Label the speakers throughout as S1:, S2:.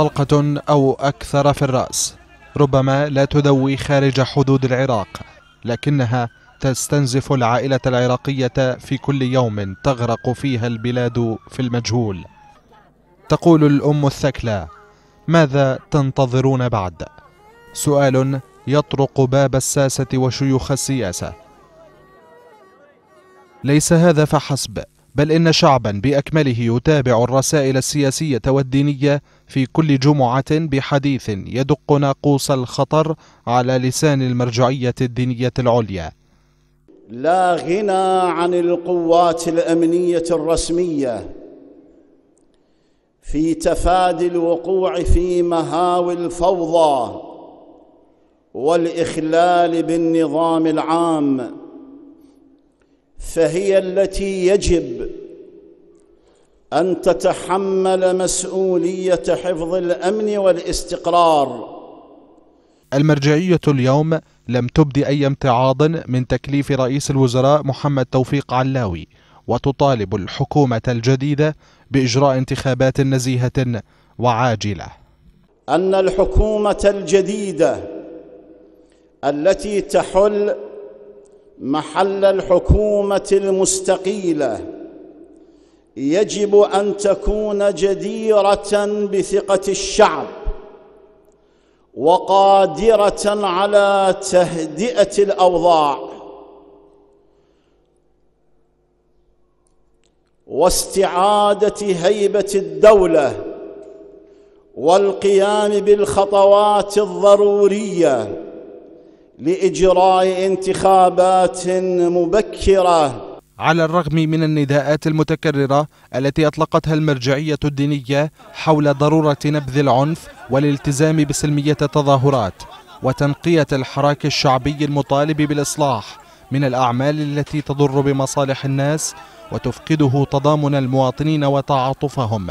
S1: طلقة أو أكثر في الرأس ربما لا تدوي خارج حدود العراق لكنها تستنزف العائلة العراقية في كل يوم تغرق فيها البلاد في المجهول. تقول الأم الثكلى ماذا تنتظرون بعد؟ سؤال يطرق باب الساسة وشيوخ السياسة. ليس هذا فحسب. بل إن شعبا بأكمله يتابع الرسائل السياسية والدينية في كل جمعة بحديث يدق ناقوس الخطر على لسان المرجعية الدينية العليا.
S2: لا غنى عن القوات الأمنية الرسمية في تفادي الوقوع في مهاوي الفوضى والإخلال بالنظام العام فهي التي يجب أن تتحمل مسؤولية حفظ الأمن والاستقرار.
S1: المرجعية اليوم لم تبد أي امتعاض من تكليف رئيس الوزراء محمد توفيق علاوي وتطالب الحكومة الجديدة بإجراء انتخابات نزيهة وعاجلة.
S2: أن الحكومة الجديدة التي تحل محل الحكومة المستقيلة يجب أن تكون جديرة بثقة الشعب وقادرة على تهدئة الأوضاع واستعادة هيبة الدولة والقيام بالخطوات الضرورية لإجراء انتخابات مبكرة
S1: على الرغم من النداءات المتكررة التي أطلقتها المرجعية الدينية حول ضرورة نبذ العنف والالتزام بسلمية التظاهرات وتنقية الحراك الشعبي المطالب بالإصلاح من الأعمال التي تضر بمصالح الناس وتفقده تضامن المواطنين وتعاطفهم.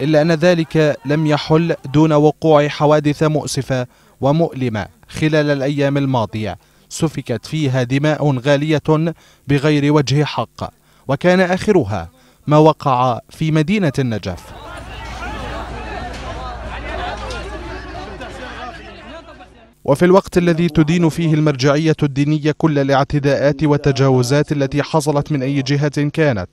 S1: إلا أن ذلك لم يحل دون وقوع حوادث مؤسفة ومؤلمة خلال الأيام الماضية. سفكت فيها دماء غالية بغير وجه حق وكان آخرها ما وقع في مدينة النجف. وفي الوقت الذي تدين فيه المرجعية الدينية كل الاعتداءات والتجاوزات التي حصلت من أي جهة كانت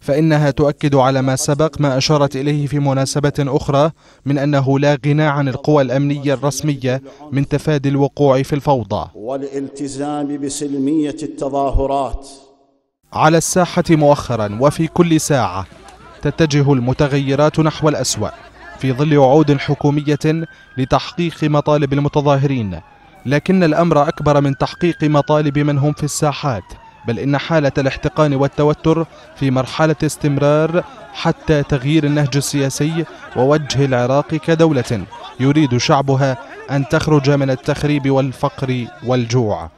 S1: فإنها تؤكد على ما سبق ما أشارت إليه في مناسبة أخرى من أنه لا غنى عن القوى الأمنية الرسمية من تفادي الوقوع في الفوضى.
S2: والالتزام بسلمية التظاهرات.
S1: على الساحة مؤخرا وفي كل ساعة تتجه المتغيرات نحو الأسوأ في ظل وعود حكومية لتحقيق مطالب المتظاهرين لكن الأمر أكبر من تحقيق مطالب من هم في الساحات. بل إن حالة الاحتقان والتوتر في مرحلة استمرار حتى تغيير النهج السياسي ووجه العراق كدولة يريد شعبها أن تخرج من التخريب والفقر والجوع.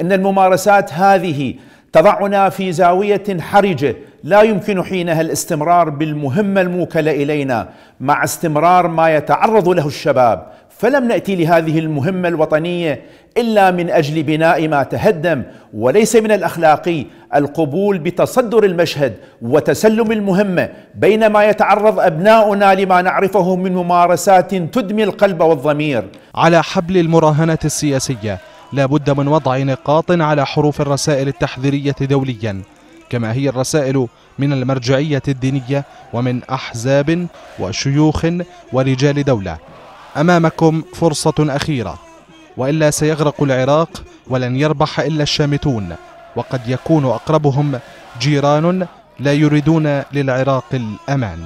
S3: إن الممارسات هذه تضعنا في زاوية حرجة لا يمكن حينها الاستمرار بالمهمة الموكلة إلينا مع استمرار ما يتعرض له الشباب فلم نأتي لهذه المهمة الوطنية إلا من أجل بناء ما تهدم وليس من الاخلاقي القبول بتصدر المشهد وتسلم المهمة بينما يتعرض أبناؤنا لما نعرفه من ممارسات تدمي القلب والضمير.
S1: على حبل المراهنة السياسية لا بد من وضع نقاط على حروف الرسائل التحذيرية دوليا كما هي الرسائل من المرجعية الدينية ومن أحزاب وشيوخ ورجال دولة. أمامكم فرصة أخيرة وإلا سيغرق العراق ولن يربح إلا الشامتون وقد يكون أقربهم جيران لا يريدون للعراق الأمان.